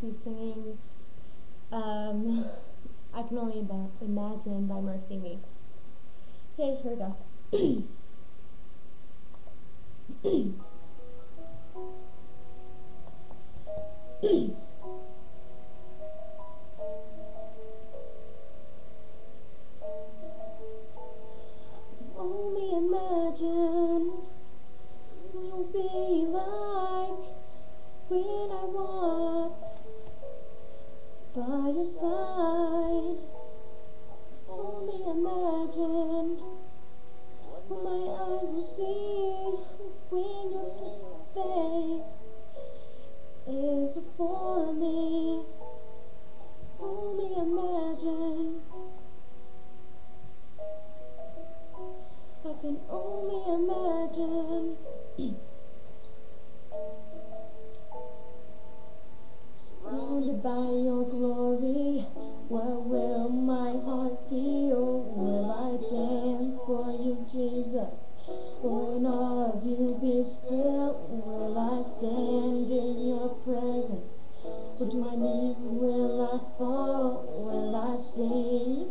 be singing um, I Can Only Ima- Imagine by MercyMe. Okay, here we go. me.